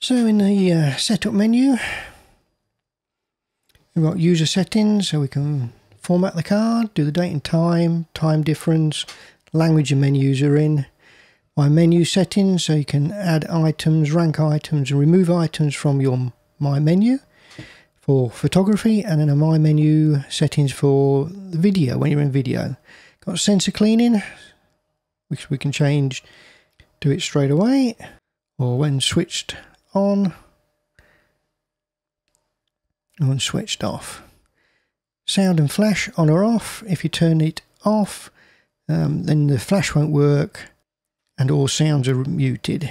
So in the uh, setup menu, we've got user settings, so we can format the card, do the date and time, time difference, language and menus are in. My menu settings, so you can add items, rank items, and remove items from your My Menu for photography, and then a My Menu settings for video when you're in video. Got sensor cleaning, which we can change to it straight away, or when switched on, and switched off. Sound and flash on or off. If you turn it off, um, then the flash won't work and all sounds are muted.